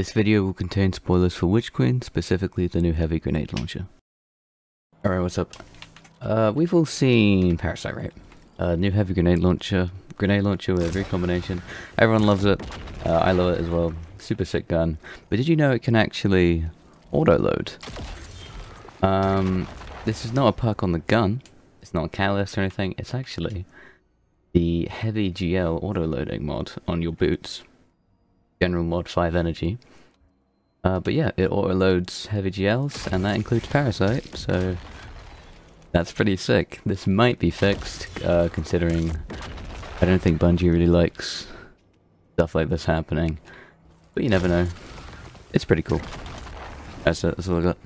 This video will contain spoilers for Witch Queen, specifically the new heavy grenade launcher. Alright, what's up? Uh, we've all seen Parasite, right? Uh, new heavy grenade launcher, grenade launcher with recombination. Everyone loves it. Uh, I love it as well. Super sick gun. But did you know it can actually auto-load? Um, this is not a perk on the gun. It's not a catalyst or anything. It's actually the heavy GL auto-loading mod on your boots. General mod 5 energy. Uh, but yeah, it auto-loads heavy GLs, and that includes Parasite, so that's pretty sick. This might be fixed, uh, considering I don't think Bungie really likes stuff like this happening. But you never know. It's pretty cool. That's it, that's all I got.